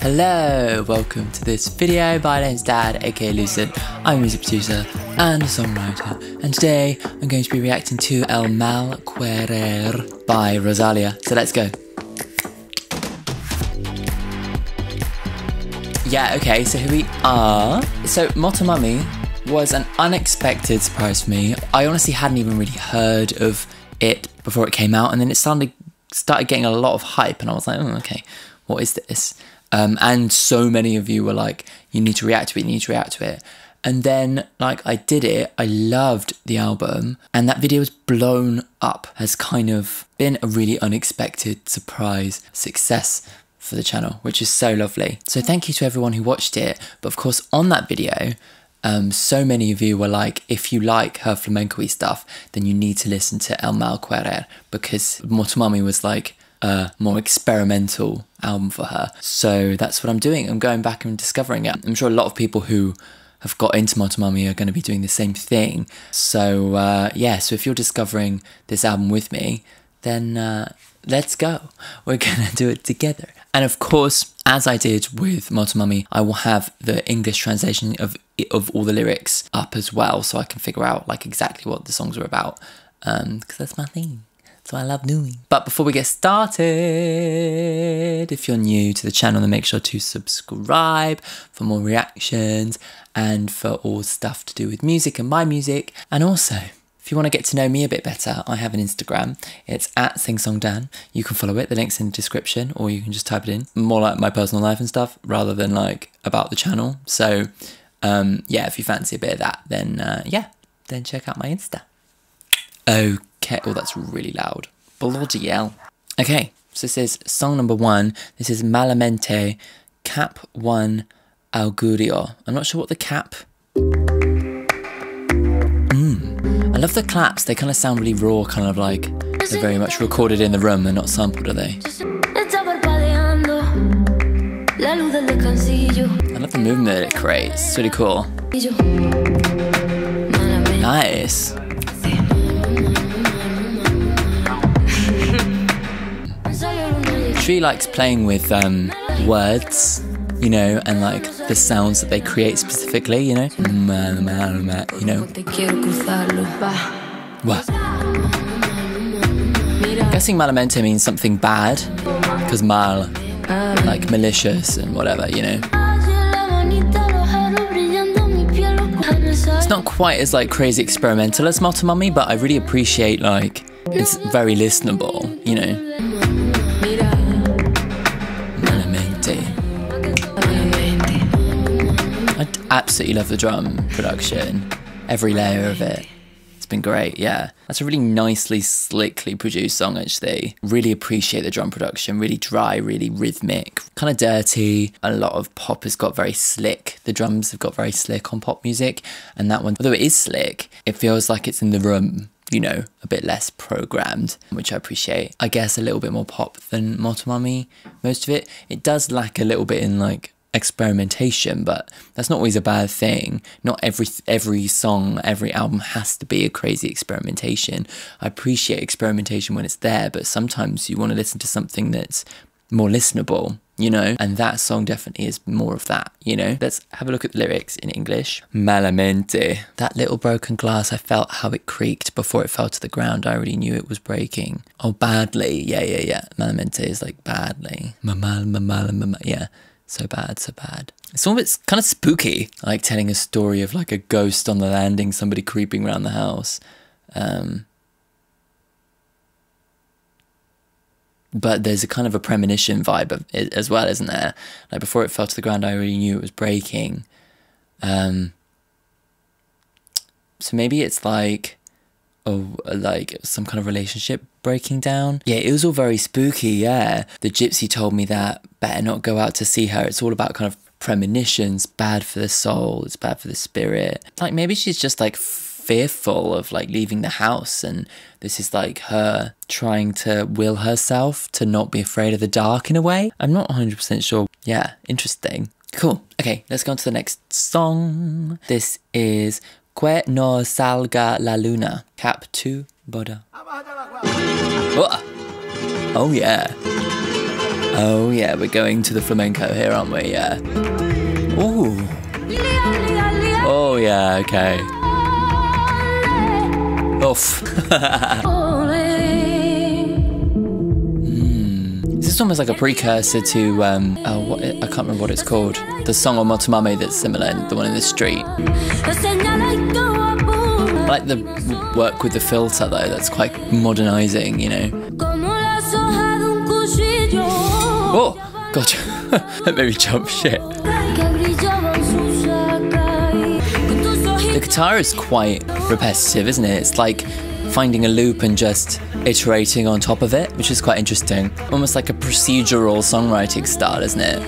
Hello, welcome to this video. My name's Dan, aka Luscent. I'm a music producer and a songwriter, and today I'm going to be reacting to El Mal Querer by Rosalia. So let's go. Yeah, okay, so here we are. So Motomami was an unexpected surprise for me. I honestly hadn't even really heard of it before it came out, and then it started started getting a lot of hype, and I was like, oh, okay, what is this? Um, and so many of you were like, you need to react to it, you need to react to it. And then, like, I did it, I loved the album, and that video was blown up, has kind of been a really unexpected surprise success for the channel, which is so lovely. So, thank you to everyone who watched it. But of course, on that video, um, so many of you were like, if you like her flamenco stuff, then you need to listen to El Mal Querer because Motomami was like a more experimental album for her. So that's what I'm doing. I'm going back and discovering it. I'm sure a lot of people who have got into Motomami are going to be doing the same thing. So uh, yeah, so if you're discovering this album with me, then uh, let's go. We're going to do it together. And of course, as I did with Motomami, I will have the English translation of of all the lyrics up as well, so I can figure out like exactly what the songs are about. Because um, that's my thing. What I love doing. But before we get started, if you're new to the channel, then make sure to subscribe for more reactions and for all stuff to do with music and my music. And also, if you want to get to know me a bit better, I have an Instagram. It's at SingSongDan. You can follow it. The link's in the description, or you can just type it in. More like my personal life and stuff, rather than like about the channel. So, um, yeah, if you fancy a bit of that, then uh, yeah, then check out my Insta. Okay. Oh, that's really loud. Bloody hell. Okay, so this is song number one. This is Malamente, Cap One Augurio. I'm not sure what the cap hmm. I love the claps, they kind of sound really raw, kind of like they're very much recorded in the room, they're not sampled, are they? I love the movement that it creates, it's really cool. Nice. She likes playing with um, words you know, and like the sounds that they create specifically, you know, you know. What? I'm guessing malamente means something bad, because mal, like malicious and whatever, you know. It's not quite as like crazy experimental as Motomami, but I really appreciate like it's very listenable, you know. Absolutely love the drum production, every layer of it. It's been great, yeah. That's a really nicely, slickly produced song, actually. Really appreciate the drum production, really dry, really rhythmic, kind of dirty. A lot of pop has got very slick. The drums have got very slick on pop music, and that one, although it is slick, it feels like it's in the room you know, a bit less programmed, which I appreciate. I guess a little bit more pop than Motomami, most of it. It does lack a little bit in like experimentation, but that's not always a bad thing. Not every every song, every album has to be a crazy experimentation. I appreciate experimentation when it's there, but sometimes you want to listen to something that's more listenable, you know? And that song definitely is more of that, you know? Let's have a look at the lyrics in English. Malamente. That little broken glass, I felt how it creaked before it fell to the ground. I already knew it was breaking. Oh, badly. Yeah, yeah, yeah. Malamente is like badly. Mamal, mamal, mamal. Yeah so bad, so bad. Some of it's kind of spooky, like telling a story of like a ghost on the landing, somebody creeping around the house. Um, but there's a kind of a premonition vibe of it as well, isn't there? Like before it fell to the ground, I already knew it was breaking. Um, so maybe it's like of uh, like some kind of relationship breaking down. Yeah, it was all very spooky. Yeah, the gypsy told me that better not go out to see her. It's all about kind of premonitions, bad for the soul, it's bad for the spirit. Like maybe she's just like fearful of like leaving the house and this is like her trying to will herself to not be afraid of the dark in a way. I'm not 100% sure. Yeah, interesting. Cool. Okay, let's go on to the next song. This is Que no salga la luna. Cap 2, Boda. Oh, oh yeah. Oh yeah, we're going to the flamenco here, aren't we? Yeah. Ooh. Oh yeah, okay. Oof. is almost like a precursor to um, oh, what, I can't remember what it's called. The song on Motomami that's similar, the one in the street. I like the work with the filter though. That's quite modernising, you know. Oh, God, that made me jump shit. The guitar is quite repetitive, isn't it? It's like finding a loop and just iterating on top of it, which is quite interesting. Almost like a procedural songwriting style, isn't it?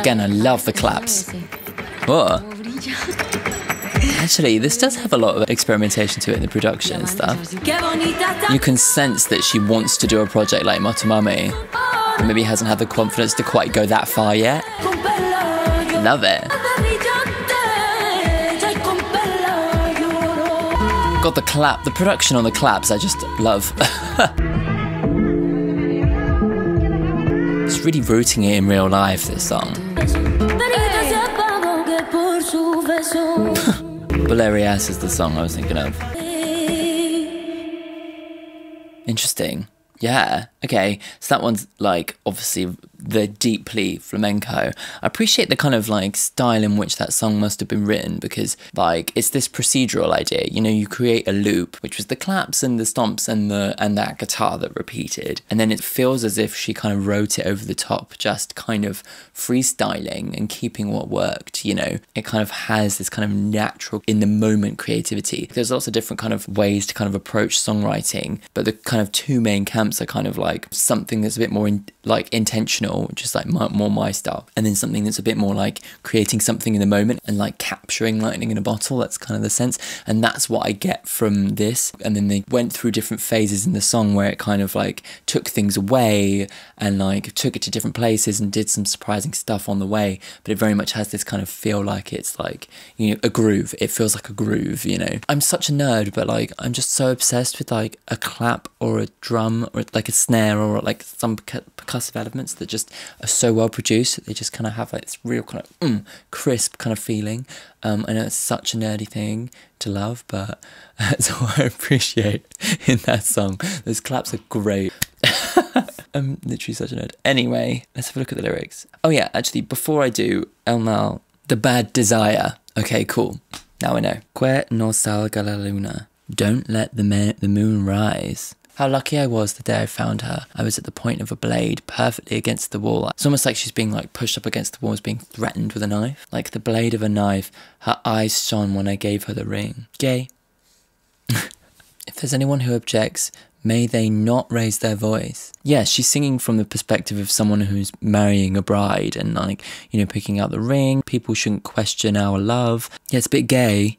Again, I love the claps. Whoa. Actually, this does have a lot of experimentation to it in the production and stuff. You can sense that she wants to do a project like Motomami, but maybe hasn't had the confidence to quite go that far yet. Love it. Got the clap, the production on the claps, I just love. it's really rooting it in real life, this song. Bulerias is the song I was thinking of. Interesting. Yeah. Okay. So that one's like obviously the deeply flamenco. I appreciate the kind of like style in which that song must have been written because like it's this procedural idea. You know, you create a loop, which was the claps and the stomps and the and that guitar that repeated, and then it feels as if she kind of wrote it over the top, just kind of freestyling and keeping what worked. You know, it kind of has this kind of natural in the moment creativity. There's lots of different kind of ways to kind of approach songwriting, but the kind of two main camps are kind of like something that's a bit more in, like intentional, just like my, more my style, and then something that's a bit more like creating something in the moment and like capturing lightning in a bottle. That's kind of the sense, and that's what I get from this. And then they went through different phases in the song where it kind of like took things away and like took it to different places and did some surprising stuff on the way. But it very much has this kind of feel like it's like you know a groove. It feels like a groove. You know, I'm such a nerd, but like I'm just so obsessed with like a clap or a drum or like a snare or like some percussive elements that just are so well produced. They just kind of have like this real kind of mm, crisp kind of feeling. Um, I know it's such a nerdy thing to love, but that's all I appreciate in that song. Those claps are great. I'm literally such a nerd. Anyway, let's have a look at the lyrics. Oh yeah, actually, before I do, El Mal, the bad desire. Okay, cool. Now I know. Que no salga la luna. Don't let the, the moon rise. How lucky I was the day I found her. I was at the point of a blade, perfectly against the wall. It's almost like she's being like pushed up against the wall, as being threatened with a knife. Like the blade of a knife, her eyes shone when I gave her the ring. Gay. if there's anyone who objects, may they not raise their voice. Yes, yeah, she's singing from the perspective of someone who's marrying a bride and like, you know, picking out the ring. People shouldn't question our love. Yeah, it's a bit gay.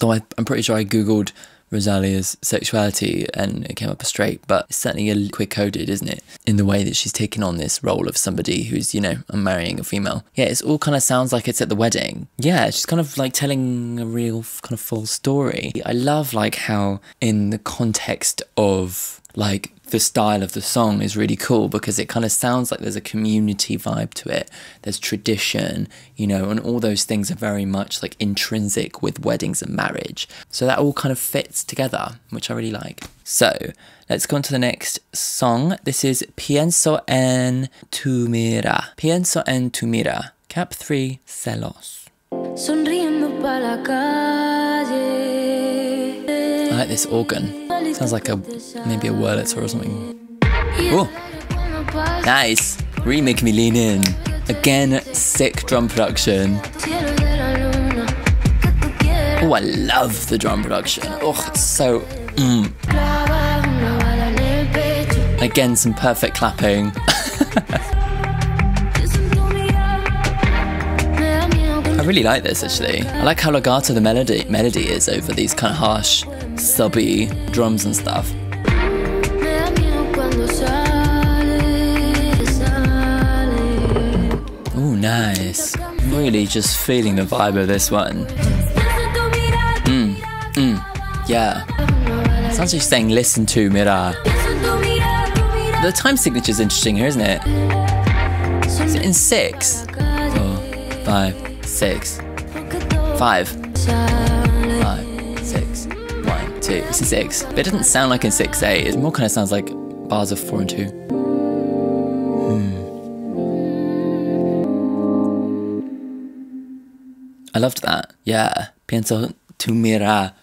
Though I, I'm pretty sure I googled Rosalia's sexuality and it came up as straight, but it's certainly a queer coded, isn't it? In the way that she's taken on this role of somebody who's, you know, I'm marrying a female. Yeah, it's all kind of sounds like it's at the wedding. Yeah, she's kind of like telling a real kind of full story. I love like how in the context of like the style of the song is really cool because it kind of sounds like there's a community vibe to it. There's tradition, you know, and all those things are very much like intrinsic with weddings and marriage. So that all kind of fits together, which I really like. So let's go on to the next song. This is Pienso en tu mira. Pienso en tu mira. Cap 3, Celos. Sonriendo la calle. I like this organ. Sounds like a maybe a Wurlitzer or something. Oh, nice. Really making me lean in. Again, sick drum production. Oh, I love the drum production. Oh, it's so. Mm. Again, some perfect clapping. I really like this actually. I like how legato the melody melody is over these kind of harsh subby drums and stuff. Oh, nice. Really just feeling the vibe of this one. Mm, mm, yeah. Sounds like she's saying, listen to Mira. The time signature is interesting here, isn't it? Is it in six? Four, five, six, five, 2. It's a 6. But it doesn't sound like a 6A. It more kind of sounds like bars of 4 and 2. Hmm. I loved that. Yeah. Pienso tu mira.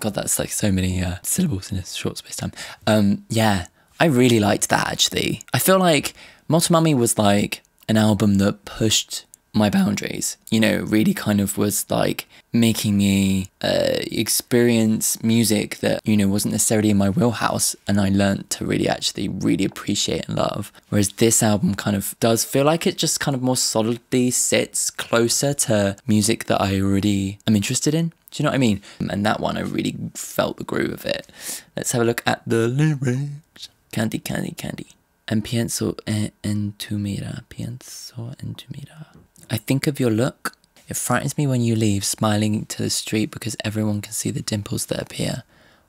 God, that's like so many uh, syllables in a short space time. Um, yeah, I really liked that actually. I feel like Motomami was like an album that pushed my boundaries. You know, really kind of was like making me uh, experience music that, you know, wasn't necessarily in my wheelhouse. And I learned to really actually really appreciate and love. Whereas this album kind of does feel like it just kind of more solidly sits closer to music that I already am interested in. Do you know what I mean? And that one, I really felt the groove of it. Let's have a look at the lyrics. Candy, candy, candy. And pienso en tu mira, pienso en tu mira. I think of your look. It frightens me when you leave, smiling to the street because everyone can see the dimples that appear.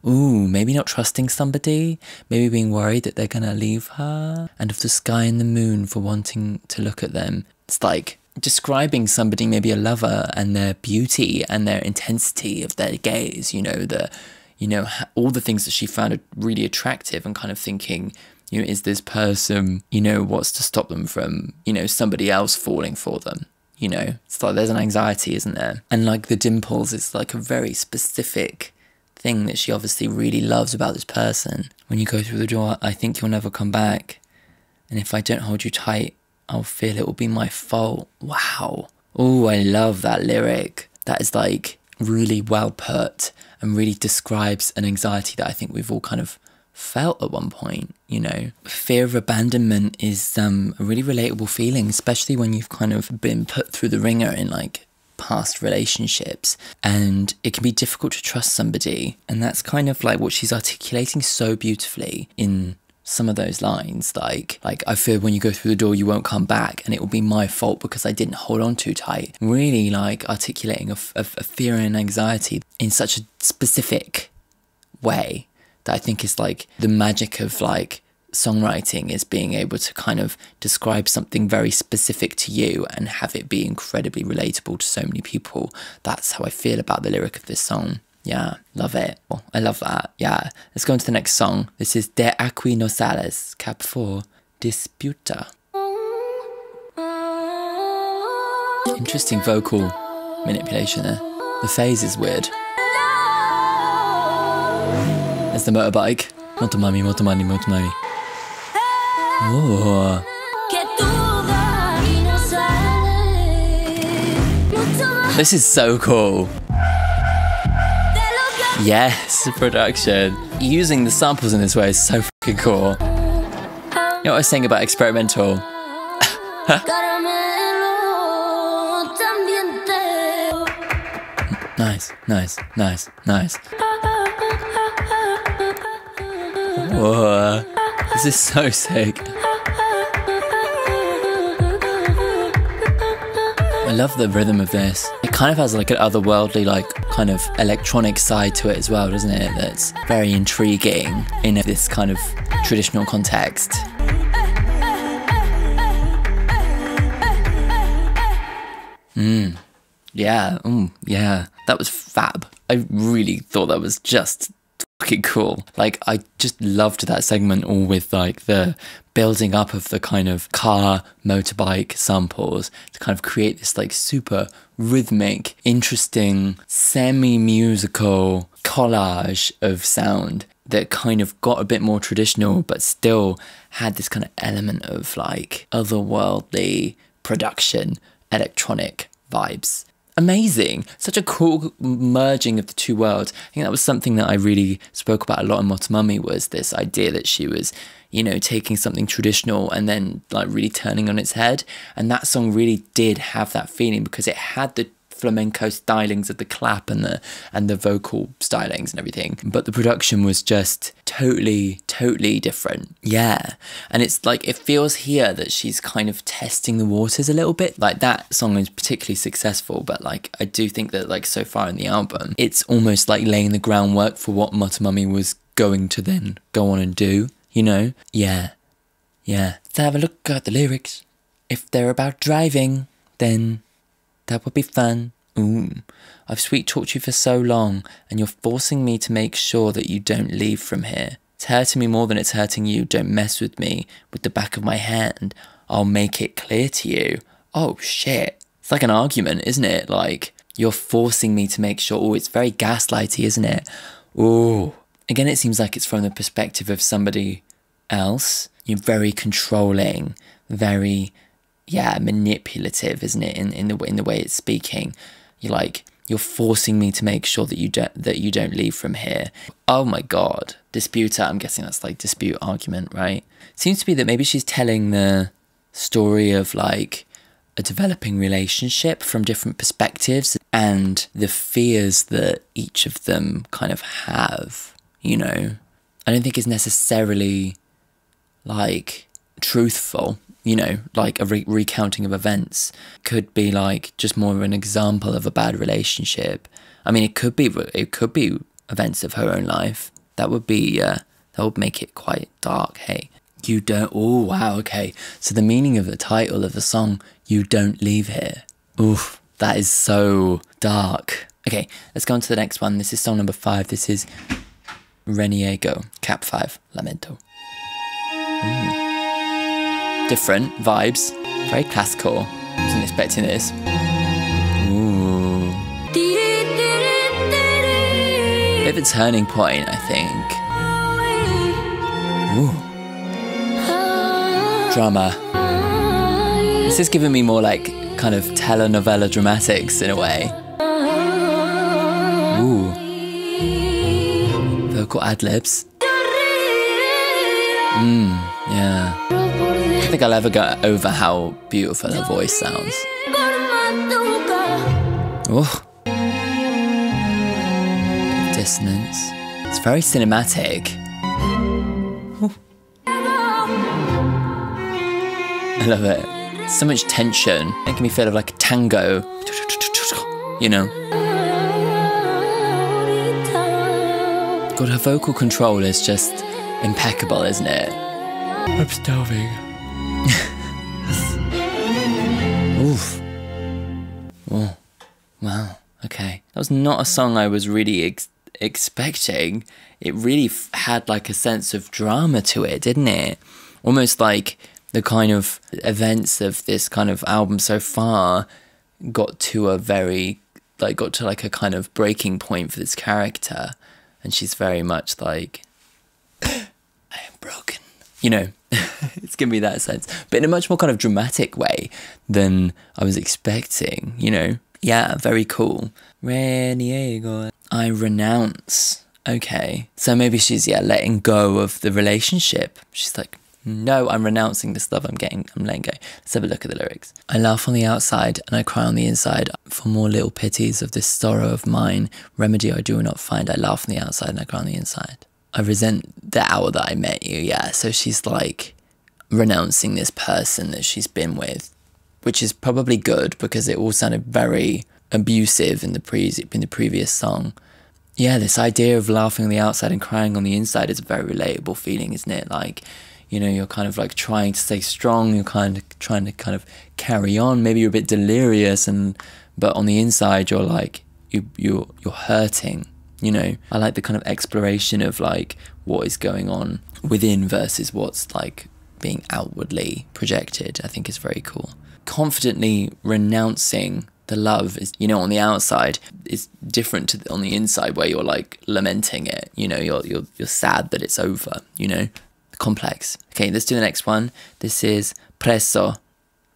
Ooh, maybe not trusting somebody, maybe being worried that they're gonna leave her, and of the sky and the moon for wanting to look at them. It's like describing somebody, maybe a lover, and their beauty and their intensity of their gaze, you know, the, you know, all the things that she found really attractive and kind of thinking, you know, is this person, you know, what's to stop them from, you know, somebody else falling for them? You know, it's like there's an anxiety, isn't there? And like the dimples, it's like a very specific thing that she obviously really loves about this person. When you go through the door, I think you'll never come back. And if I don't hold you tight, I'll feel it will be my fault. Wow. Oh, I love that lyric. That is like really well put and really describes an anxiety that I think we've all kind of felt at one point, you know. Fear of abandonment is um, a really relatable feeling, especially when you've kind of been put through the ringer in like past relationships. And it can be difficult to trust somebody. And that's kind of like what she's articulating so beautifully in some of those lines. Like like i fear when you go through the door you won't come back and it will be my fault because i didn't hold on too tight. Really like articulating a, a, a fear and anxiety in such a specific way that I think is like the magic of like songwriting is being able to kind of describe something very specific to you and have it be incredibly relatable to so many people. That's how I feel about the lyric of this song. Yeah, love it. Oh, I love that. Yeah. Let's go on to the next song. This is De Aqui No Sales, Cap 4, Disputa. Interesting vocal manipulation there. The phase is weird. It's the motorbike. Motomami, motomami, motomami. Oh. This is so cool. Yes, production. Using the samples in this way is so fucking cool. You know what I was saying about experimental? nice, nice, nice, nice. Whoa, this is so sick. I love the rhythm of this. It kind of has like an otherworldly, like kind of electronic side to it as well, doesn't it? That's very intriguing in this kind of traditional context. Mm. Yeah, mm, yeah, that was fab. I really thought that was just fucking cool. Like I just loved that segment all with like the building up of the kind of car motorbike samples to kind of create this like super rhythmic, interesting, semi-musical collage of sound that kind of got a bit more traditional but still had this kind of element of like otherworldly production, electronic vibes amazing. Such a cool merging of the two worlds. I think that was something that I really spoke about a lot in Motomami was this idea that she was, you know, taking something traditional and then like really turning on its head. And that song really did have that feeling because it had the flamenco stylings of the clap and the and the vocal stylings and everything but the production was just totally totally different yeah and it's like it feels here that she's kind of testing the waters a little bit like that song is particularly successful but like i do think that like so far in the album it's almost like laying the groundwork for what motomami was going to then go on and do, you know? Yeah. Yeah. Let's have a look at the lyrics. If they're about driving, then that would be fun. Ooh. I've sweet talked you for so long, and you're forcing me to make sure that you don't leave from here. It's hurting me more than it's hurting you. Don't mess with me with the back of my hand. I'll make it clear to you. Oh shit. It's like an argument, isn't it? Like, you're forcing me to make sure. Oh, it's very gaslighty, isn't it? Oh. Again, it seems like it's from the perspective of somebody else. You're very controlling, very, yeah, manipulative, isn't it? In in the in the way it's speaking, you're like you're forcing me to make sure that you don't that you don't leave from here. Oh my god, Disputa. I'm guessing that's like dispute argument, right? Seems to be that maybe she's telling the story of like a developing relationship from different perspectives and the fears that each of them kind of have, you know. I don't think it's necessarily like truthful, you know, like a re- recounting of events could be like just more of an example of a bad relationship. I mean, it could be it could be events of her own life. That would be uh, that would make it quite dark. Hey, you don't. Oh wow. Okay. So the meaning of the title of the song, "You Don't Leave Here." Oof, that is so dark. Okay, let's go on to the next one. This is song number five. This is Reniego, Cap Five, Lamento. Different vibes, very classical. Wasn't expecting this. Ooh. Bit of a turning point, I think. Ooh. Drama. This is giving me more like kind of telenovela dramatics in a way. Ooh. Vocal ad libs. Mmm, yeah. I think I'll ever get over how beautiful her voice sounds. Oh. Dissonance. It's very cinematic. I love it. So much tension, making me feel of like a tango. You know. God, her vocal control is just impeccable, isn't it? I'm starving. Not a song I was really ex- expecting. It really had like a sense of drama to it, didn't it? Almost like the kind of events of this kind of album so far got to a very like got to like a kind of breaking point for this character and she's very much like I am broken. You know, it's giving me that sense, but in a much more kind of dramatic way than I was expecting. You know, yeah, very cool. Reniego. I renounce. Okay, so maybe she's yeah letting go of the relationship. She's like, no, I'm renouncing this love I'm getting. I'm letting go. Let's have a look at the lyrics. I laugh on the outside and I cry on the inside. For more little pities of this sorrow of mine, remedy I do not find. I laugh on the outside and I cry on the inside. I resent the hour that I met you. Yeah, so she's like renouncing this person that she's been with, which is probably good because it all sounded very abusive in the pre in the previous song. Yeah, this idea of laughing on the outside and crying on the inside is a very relatable feeling, isn't it? Like, you know, you're kind of like trying to stay strong, you're kind of trying to kind of carry on. Maybe you're a bit delirious and but on the inside you're like you you you're hurting you know i like the kind of exploration of like what is going on within versus what's like being outwardly projected i think is very cool confidently renouncing the love is you know on the outside is different to on the inside where you're like lamenting it you know you're you're you're sad that it's over you know complex okay let's do the next one this is preso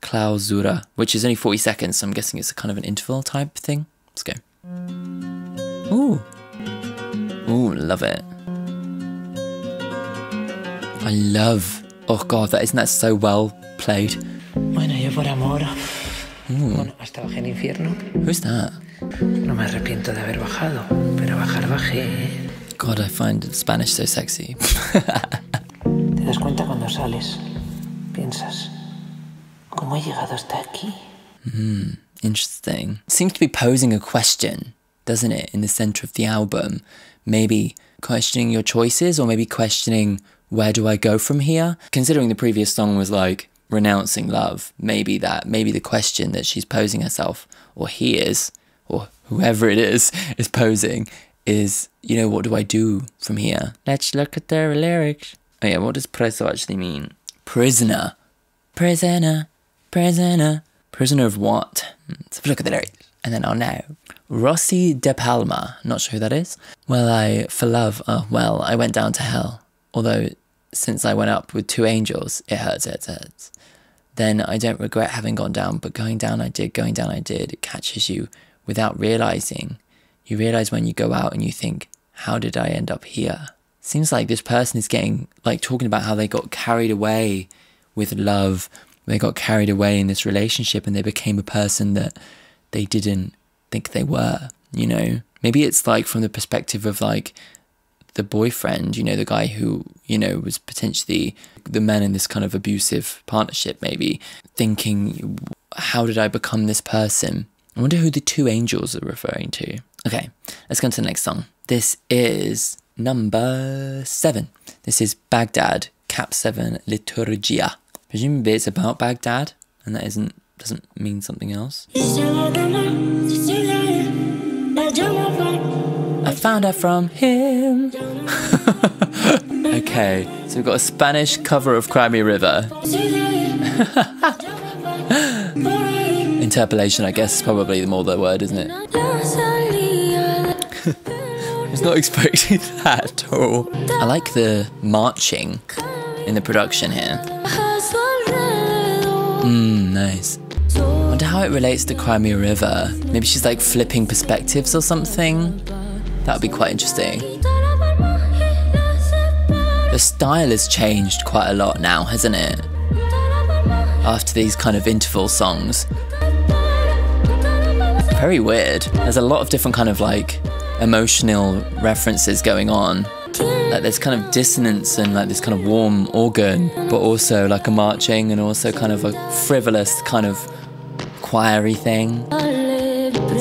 clausura which is only 40 seconds so i'm guessing it's a kind of an interval type thing let's go ooh Ooh, love it. I love. Oh god, that isn't that so well played. Por amor. Bueno, hasta bajé el infierno. Who's that? No me arrepiento de haber bajado, pero bajar bajé. ¿eh? God, I find Spanish so sexy. Te das cuenta cuando sales. Piensas, ¿cómo he llegado hasta aquí? Interesting. Seems to be posing a question, doesn't it, in the center of the album? Maybe questioning your choices or maybe questioning where do I go from here? Considering the previous song was like renouncing love, maybe that, maybe the question that she's posing herself, or he is, or whoever it is, is posing, is, you know, what do I do from here? Let's look at the lyrics. Oh yeah, what does preso actually mean? Prisoner. Prisoner. Prisoner. Prisoner of what? Hmm, Let's have a look at the lyrics, and then I'll know. Rossy de Palma. Not sure who that is. Well, I, for love, oh, well, I went down to hell. Although, since I went up with two angels, it hurts, it hurts. Then I don't regret having gone down, but going down I did, going down I did. It catches you without realizing. You realize when you go out and you think, how did I end up here? Seems like this person is getting, like, talking about how they got carried away with love. They got carried away in this relationship and they became a person that they didn't think they were, you know? Maybe it's like from the perspective of like the boyfriend, you know, the guy who, you know, was potentially the man in this kind of abusive partnership, maybe thinking, how did I become this person? I wonder who the two angels are referring to. Okay, let's go on to the next song. This is number seven. This is Baghdad, Cap 7 Liturgia. Presumably it's about Baghdad, and that isn't doesn't mean something else. I found out from him. okay, so we've got a Spanish cover of Cry Me River. Interpolation, I guess, is probably the more the word, isn't it? I was not expecting that at all. I like the marching in the production here. Mmm, nice. Wonder how it relates to Cry Me a River. Maybe she's like flipping perspectives or something. That would be quite interesting. The style has changed quite a lot now, hasn't it? After these kind of interval songs. Very weird. There's a lot of different kind of like emotional references going on. Like there's kind of dissonance and like this kind of warm organ, but also like a marching and also kind of a frivolous kind of choiry thing.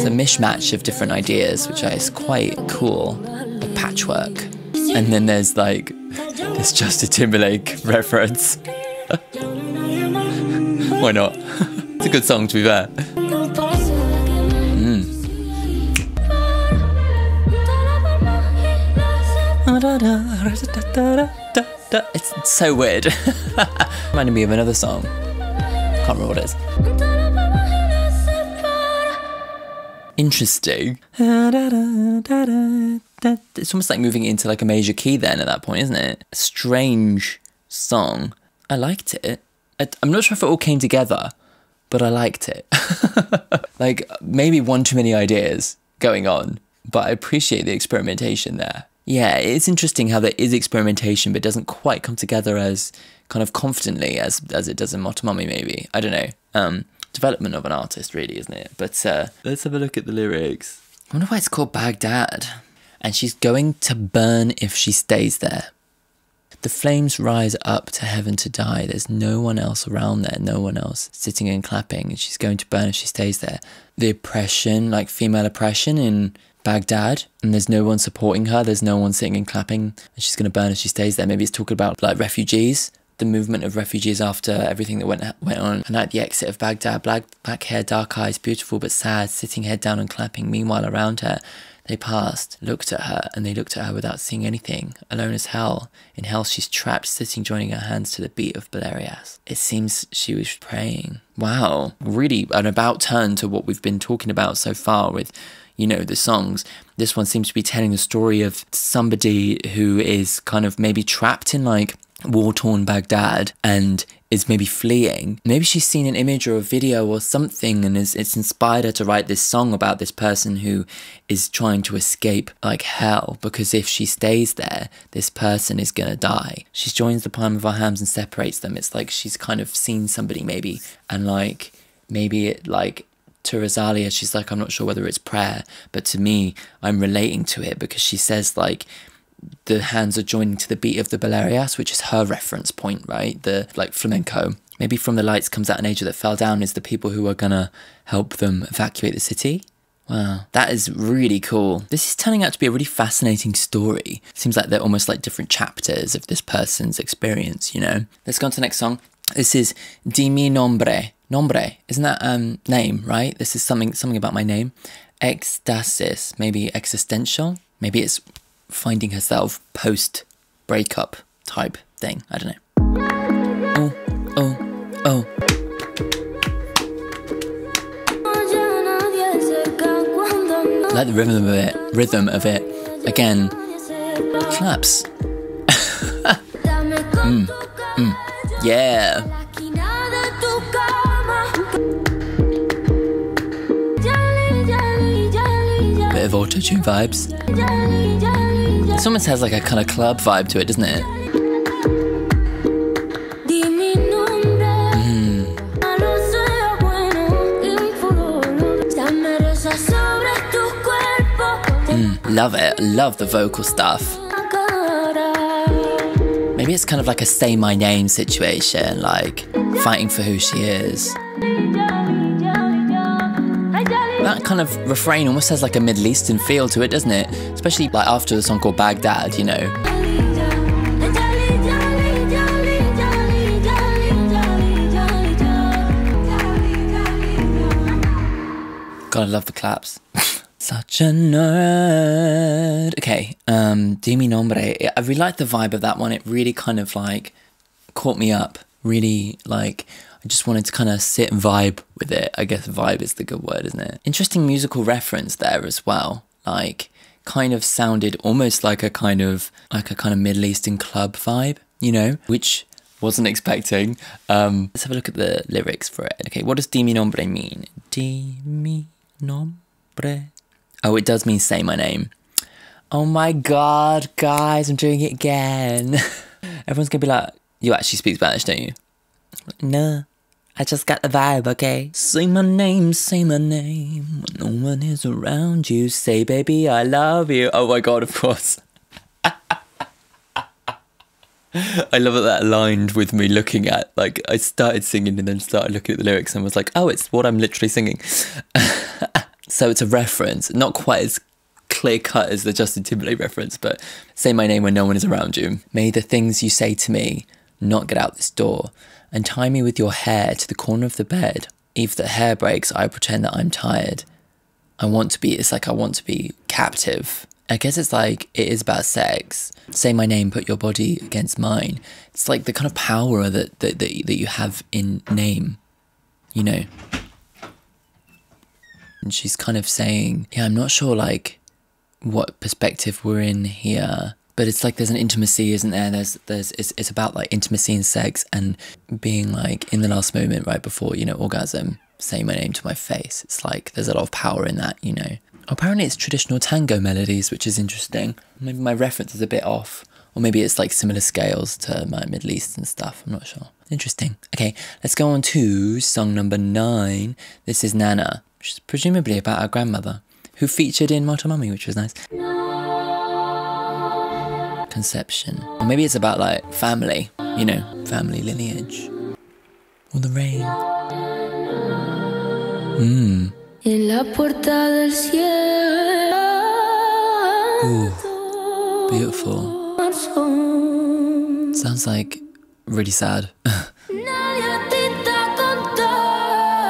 A mishmash of different ideas, which is quite cool. A patchwork. And then there's like this Justin Timberlake reference. Why not? it's a good song to be fair. Hmm. It's so weird. Reminded me of another song. Can't remember what it is. Interesting. It's almost like moving into like a major key then at that point, isn't it? Strange song. I liked it. I, I'm not sure if it all came together, but I liked it. like maybe one too many ideas going on, but I appreciate the experimentation there. Yeah, it's interesting how there is experimentation, but doesn't quite come together as kind of confidently as as it does in Motomami. Maybe I don't know. Um, development of an artist, really, isn't it? But uh, let's have a look at the lyrics. I wonder why it's called Baghdad. And she's going to burn if she stays there. The flames rise up to heaven to die. There's no one else around there, no one else sitting and clapping, and she's going to burn if she stays there. The oppression, like female oppression in Baghdad, and there's no one supporting her, there's no one sitting and clapping, and she's going to burn if she stays there. Maybe it's talking about like refugees, the movement of refugees after everything that went went on. And at the exit of Baghdad, black, black hair, dark eyes, beautiful but sad, sitting head down and clapping. Meanwhile, around her, they passed, looked at her, and they looked at her without seeing anything, alone as hell. In hell, she's trapped, sitting, joining her hands to the beat of Bulerias. It seems she was praying. Wow, really an about turn to what we've been talking about so far with, you know, the songs. This one seems to be telling the story of somebody who is kind of maybe trapped in like war torn Baghdad and is maybe fleeing. Maybe she's seen an image or a video or something and is, it's inspired her to write this song about this person who is trying to escape like hell because if she stays there, this person is gonna die. She joins the palm of her hands and separates them. It's like she's kind of seen somebody maybe and like maybe it like to Rosalia, she's like, I'm not sure whether it's prayer, but to me, I'm relating to it because she says like the hands are joining to the beat of the Bulerias, which is her reference point, right? The like flamenco. Maybe from the lights comes out an angel that fell down is the people who are gonna help them evacuate the city. Wow, that is really cool. This is turning out to be a really fascinating story. Seems like they're almost like different chapters of this person's experience, you know? Let's go on to the next song. This is Di mi nombre. Nombre. Isn't that um name, right? This is something something about my name. Éxtasis. Maybe existential. Maybe it's finding herself post breakup type thing. I don't know. Oh, oh, oh. like the rhythm of it. Rhythm of it. Again, claps. mm, mm, yeah. Bit of auto tune vibes. This almost has like a kind of club vibe to it, doesn't it? Hmm. Hmm. Love it. Love the vocal stuff. Maybe it's kind of like a say my name situation, like fighting for who she is. That kind of refrain almost has like a Middle Eastern feel to it, doesn't it? Especially like after the song called Baghdad, you know. Gotta love the claps. Such a nerd. Okay, um, Di mi nombre. I really like the vibe of that one. It really kind of like caught me up. Really like I just wanted to kind of sit and vibe with it. I guess vibe is the good word, isn't it? Interesting musical reference there as well. Like kind of sounded almost like a kind of like a kind of Middle Eastern club vibe, you know, which wasn't expecting. Um, let's have a look at the lyrics for it. Okay, what does Di mi nombre mean? Di mi nombre Oh, it does mean say my name. Oh my god, guys, I'm doing it again. Everyone's gonna be like, you actually speak Spanish, don't you? No, I just got the vibe, okay? Say my name, say my name. When no one is around you, say, baby, I love you. Oh my god, of course. I love that that aligned with me looking at, like, I started singing and then started looking at the lyrics and was like, oh, it's what I'm literally singing. So it's a reference, not quite as clear cut as the Justin Timberlake reference, but say my name when no one is around you. May the things you say to me not get out this door, and tie me with your hair to the corner of the bed. If the hair breaks, I pretend that I'm tired. I want to be, it's like I want to be captive. I guess it's like it is about sex. Say my name, put your body against mine. It's like the kind of power that that, that, that you have in name, you know and she's kind of saying, Yeah, I'm not sure like what perspective we're in here. But it's like there's an intimacy, isn't there? There's there's it's it's about like intimacy and sex and being like in the last moment right before, you know, orgasm, say my name to my face. It's like there's a lot of power in that, you know. Apparently it's traditional tango melodies, which is interesting. Maybe my reference is a bit off. Or maybe it's like similar scales to my Middle Eastern stuff. I'm not sure. Interesting. Okay, let's go on to song number nine. This is Nana which is presumably about our grandmother, who featured in Motomami, which was nice. Conception. Or maybe it's about like family, you know, family lineage. Or the rain. Mmm. En la puerta del cielo. Ooh, beautiful. Sounds like really sad.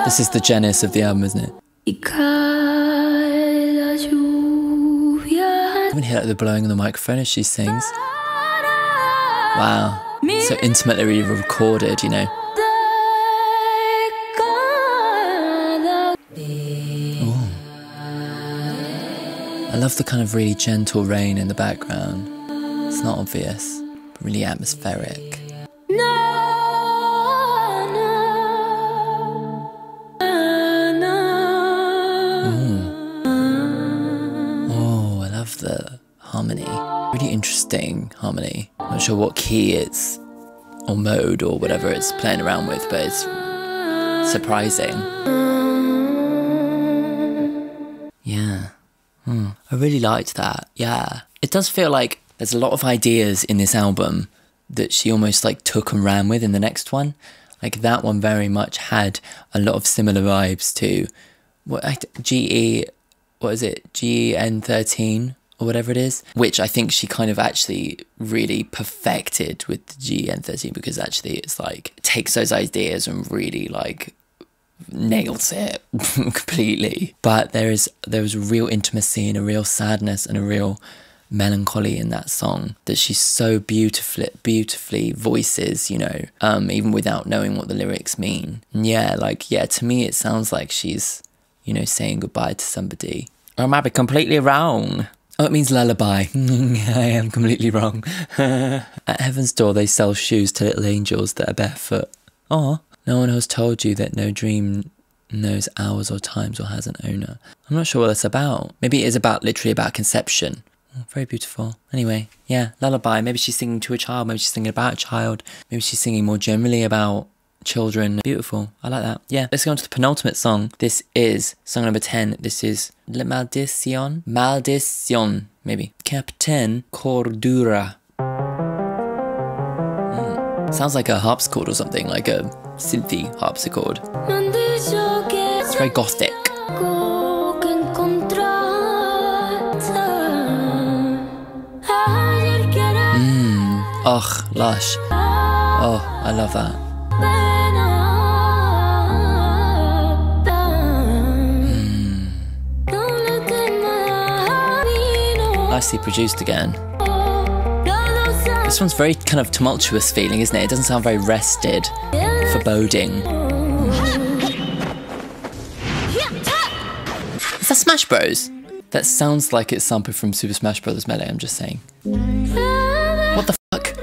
this is the genesis of the album, isn't it? Can hear like, the blowing on the microphone as she sings. Wow. So intimately recorded, you know. Ooh. I love the kind of really gentle rain in the background. It's not obvious, but really atmospheric. Interesting harmony. I'm not sure what key it's or mode or whatever it's playing around with, but it's surprising. Yeah. Hmm. I really liked that. Yeah. It does feel like there's a lot of ideas in this album that she almost like took and ran with in the next one. Like that one very much had a lot of similar vibes to what GE what is it, GN13 or whatever it is, which I think she kind of actually really perfected with the GN13 because actually it's like takes those ideas and really like nails it completely. But there is there was a real intimacy and a real sadness and a real melancholy in that song that she so beautifully beautifully voices you know um even without knowing what the lyrics mean. And yeah like yeah to me it sounds like she's you know saying goodbye to somebody. I might be completely wrong Oh, it means lullaby. I am completely wrong. At Heaven's Door, they sell shoes to little angels that are barefoot. Oh, no one has told you that no dream knows hours or times or has an owner. I'm not sure what that's about. Maybe it is about literally about conception. Oh, very beautiful. Anyway, yeah, lullaby. Maybe she's singing to a child. Maybe she's singing about a child. Maybe she's singing more generally about children. Beautiful. I like that. Yeah. Let's go on to the penultimate song. This is song number 10. This is Le Maldición. Maldición, maybe. Captain Cordura. Mm. Sounds like a harpsichord or something, like a synthy harpsichord. It's very gothic. Mmm. Oh, lush. Oh, I love that. Nicely produced again. This one's very kind of tumultuous feeling, isn't it? It doesn't sound very rested, foreboding. Is that Smash Bros? That sounds like it's sampled from Super Smash Bros. Melee, I'm just saying. What the fuck?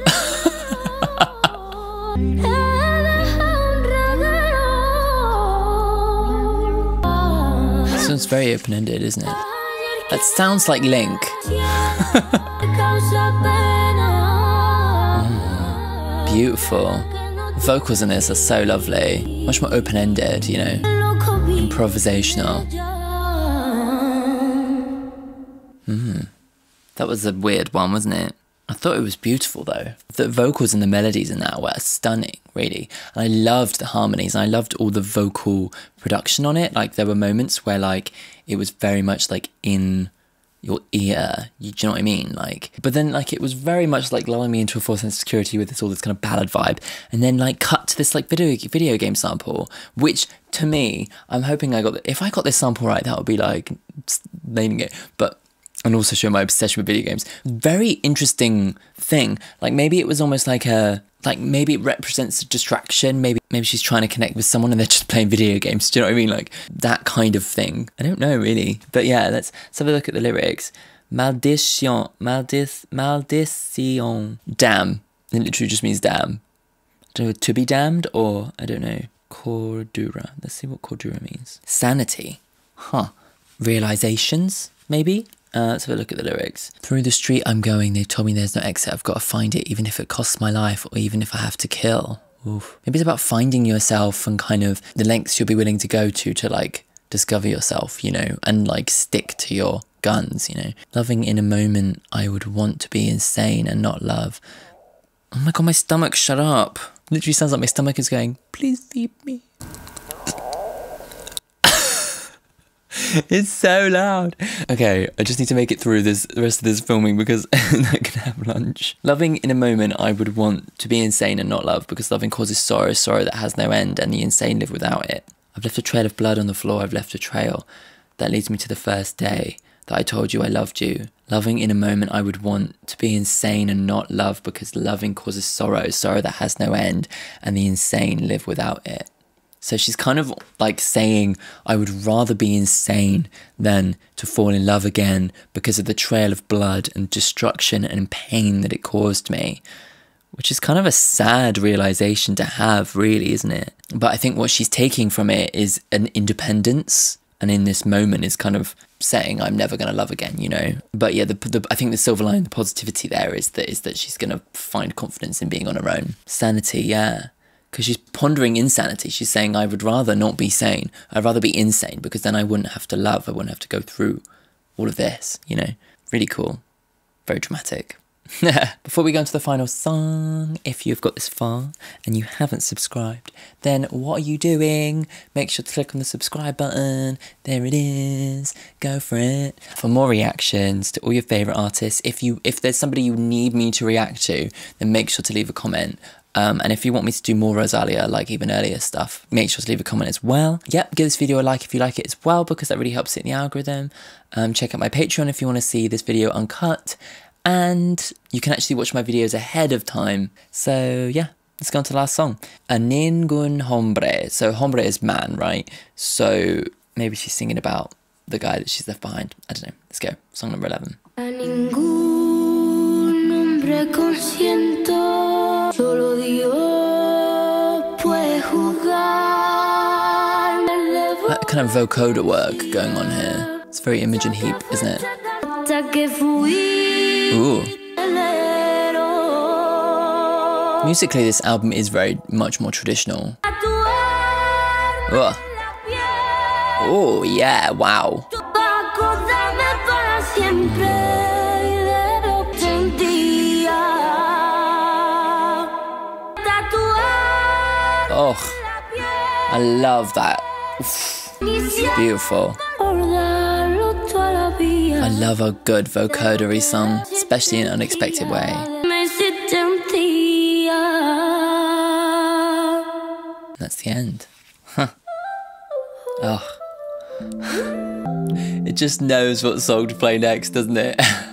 this one's very open ended, isn't it? That sounds like Link. Beautiful. Vocals in this are so lovely. Much more open ended, you know, improvisational. Mm. That was a weird one, wasn't it? I thought it was beautiful though. The vocals and the melodies in that were stunning, really. And I loved the harmonies and I loved all the vocal production on it. Like there were moments where like it was very much like in your ear. You, do you know what I mean? Like, but then like it was very much like lulling me into a false sense of security with this all this kind of ballad vibe, and then like cut to this like video video game sample, which to me, I'm hoping I got. If I got this sample right, that would be like naming it. But and also show my obsession with video games. Very interesting thing. Like maybe it was almost like a like maybe it represents a distraction. Maybe maybe she's trying to connect with someone and they're just playing video games. Do you know what I mean? Like that kind of thing. I don't know really, but yeah, let's, let's have a look at the lyrics. Maldition, maldis, maldition. Damn. It literally just means damn. To be damned or I don't know. Cordura. Let's see what cordura means. Sanity. Huh. Realizations, maybe? Uh, let's have a look at the lyrics. Through the street I'm going, they told me there's no exit. I've got to find it, even if it costs my life or even if I have to kill. Oof. Maybe it's about finding yourself and kind of the lengths you'll be willing to go to to like discover yourself, you know, and like stick to your guns, you know. Loving in a moment, I would want to be insane and not love. Oh my god, my stomach, shut up. Literally sounds like my stomach is going, please feed me. it's so loud. Okay, I just need to make it through this the rest of this filming because I can have lunch. Loving in a moment, I would want to be insane and not love because loving causes sorrow, sorrow that has no end, and the insane live without it. I've left a trail of blood on the floor. I've left a trail that leads me to the first day that I told you I loved you. Loving in a moment, I would want to be insane and not love because loving causes sorrow, sorrow that has no end, and the insane live without it. So she's kind of like saying, I would rather be insane than to fall in love again because of the trail of blood and destruction and pain that it caused me. Which is kind of a sad realization to have, really, isn't it? But I think what she's taking from it is an independence. And in this moment, is kind of saying, "I'm never going to love again," you know. But yeah, the, the, I think the silver line, the positivity there is that is that she's going to find confidence in being on her own. Sanity, yeah because she's pondering insanity. She's saying, I would rather not be sane. I'd rather be insane because then I wouldn't have to love. I wouldn't have to go through all of this, you know? Really cool. Very dramatic. Before we go into the final song, if you've got this far and you haven't subscribed, then what are you doing? Make sure to click on the subscribe button. There it is. Go for it. For more reactions to all your favorite artists, if you if there's somebody you need me to react to, then make sure to leave a comment. Um, and if you want me to do more Rosalia, like even earlier stuff, make sure to leave a comment as well. Yep, give this video a like if you like it as well, because that really helps it in the algorithm. Um, check out my Patreon if you want to see this video uncut and you can actually watch my videos ahead of time. So yeah, let's go on to the last song. A ningun hombre. So hombre is man, right? So maybe she's singing about the guy that she's left behind. I don't know. Let's go. Song number 11. A ningún hombre consiento, solo Dios puede jugar. That kind of vocoder work going on here. It's very Imogen Heap, isn't it? Hasta que fui Ooh. Musically, this album is very much more traditional. Ugh. Oh, yeah, wow. Oh. I love that. Oof, beautiful. I love a good vocodery song, especially in an unexpected way. That's the end. Huh. Oh. It just knows what song to play next, doesn't it?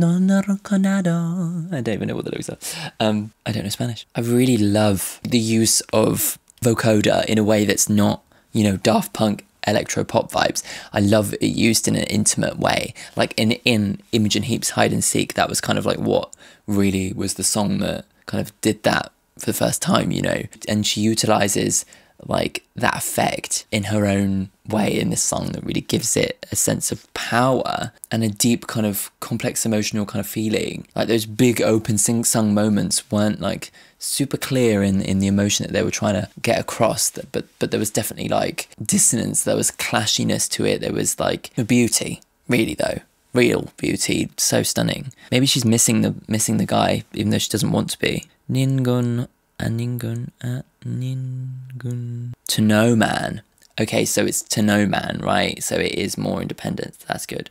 Non reconado. I don't even know what the lyrics are. Um, I don't know Spanish. I really love the use of vocoder in a way that's not, you know, Daft Punk electro pop vibes. I love it used in an intimate way. Like in in Imogen Heap's Hide and Seek, that was kind of like what really was the song that kind of did that for the first time, you know. And she utilizes like that effect in her own way in this song that really gives it a sense of power and a deep kind of complex emotional kind of feeling. Like those big open sing sung moments weren't like super clear in in the emotion that they were trying to get across but but there was definitely like dissonance. There was clashiness to it. There was like beauty really though. Real beauty. So stunning. Maybe she's missing the missing the guy even though she doesn't want to be. Ningun a ningun a ningun to know man. Okay so it's to know man right? So it is more independent. That's good.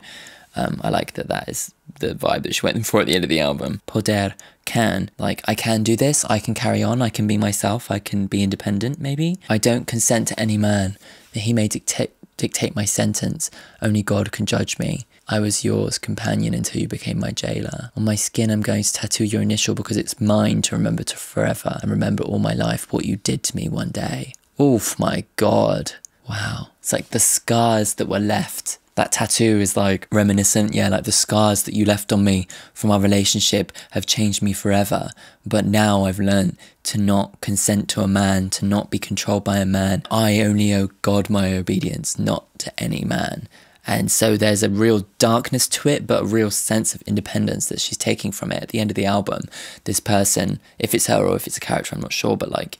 Um, I like that that is the vibe that she went for at the end of the album. Poder can, like, I can do this, I can carry on, I can be myself, I can be independent, maybe. I don't consent to any man, that he may dictate, dictate my sentence, only God can judge me. I was yours, companion, until you became my jailer. On my skin, I'm going to tattoo your initial because it's mine to remember to forever and remember all my life what you did to me one day. Oof, my God. Wow. It's like the scars that were left that tattoo is like reminiscent. Yeah like the scars that you left on me from our relationship have changed me forever. But now i've learned to not consent to a man to not be controlled by a man. I only owe god my obedience not to any man. And so there's a real darkness to it but a real sense of independence that she's taking from it. At the end of the album this person if it's her or if it's a character i'm not sure but like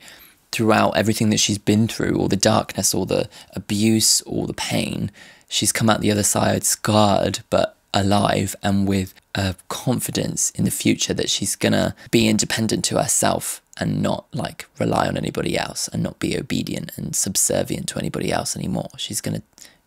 throughout everything that she's been through all the darkness all the abuse all the pain she's come out the other side scarred but alive and with a confidence in the future that she's gonna be independent to herself and not like rely on anybody else and not be obedient and subservient to anybody else anymore. She's gonna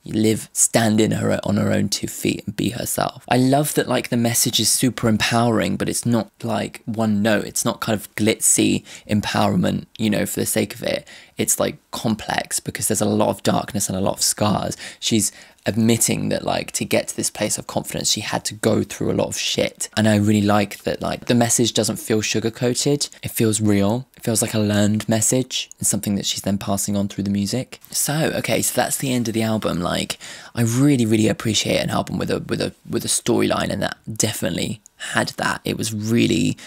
live stand in her on her own two feet and be herself. I love that like the message is super empowering but it's not like one note. It's not kind of glitzy empowerment you know for the sake of it. It's like complex because there's a lot of darkness and a lot of scars. She's admitting that like to get to this place of confidence she had to go through a lot of shit. And i really like that like the message doesn't feel sugar coated it feels real. It feels like a learned message and something that she's then passing on through the music. So okay so that's the end of the album. Like i really really appreciate an album with a with a with a storyline and that definitely had that. It was really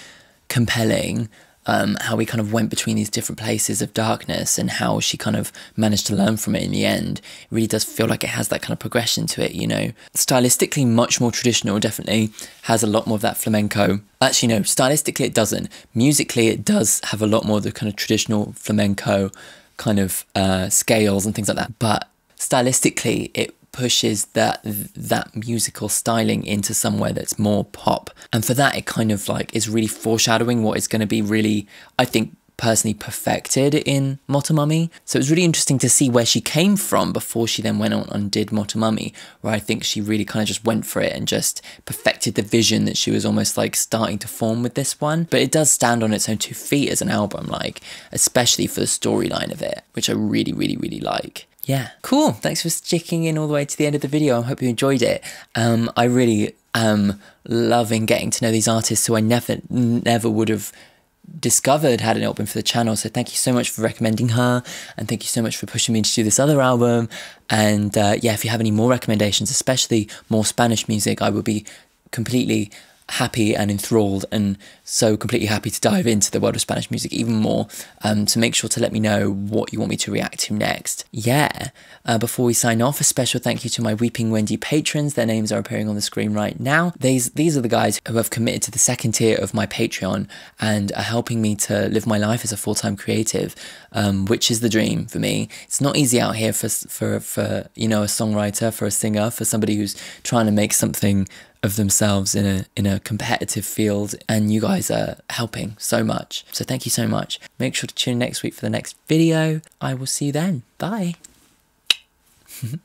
compelling um, how we kind of went between these different places of darkness and how she kind of managed to learn from it in the end. It really does feel like it has that kind of progression to it, you know. Stylistically, much more traditional, definitely has a lot more of that flamenco. Actually, no, stylistically, it doesn't. Musically, it does have a lot more of the kind of traditional flamenco kind of uh, scales and things like that. But stylistically, it pushes that that musical styling into somewhere that's more pop. And for that, it kind of like is really foreshadowing what is going to be really, I think, personally perfected in Motomami. So it was really interesting to see where she came from before she then went on and did Motomami, where I think she really kind of just went for it and just perfected the vision that she was almost like starting to form with this one. But it does stand on its own two feet as an album, like, especially for the storyline of it, which I really, really, really like. Yeah, cool. Thanks for sticking in all the way to the end of the video. I hope you enjoyed it. Um, I really am loving getting to know these artists who I never, never would have discovered had it not been for the channel. So thank you so much for recommending her, and thank you so much for pushing me to do this other album. And uh, yeah, if you have any more recommendations, especially more Spanish music, I would be completely happy and enthralled and so completely happy to dive into the world of Spanish music even more. Um, so make sure to let me know what you want me to react to next. Yeah. Uh, before we sign off, a special thank you to my Weeping Wendy patrons. Their names are appearing on the screen right now. These these are the guys who have committed to the second tier of my Patreon and are helping me to live my life as a full time creative, um, which is the dream for me. It's not easy out here for for for you know a songwriter, for a singer, for somebody who's trying to make something of themselves in a in a competitive field and you guys are helping so much. So thank you so much. Make sure to tune in next week for the next video. I will see you then. Bye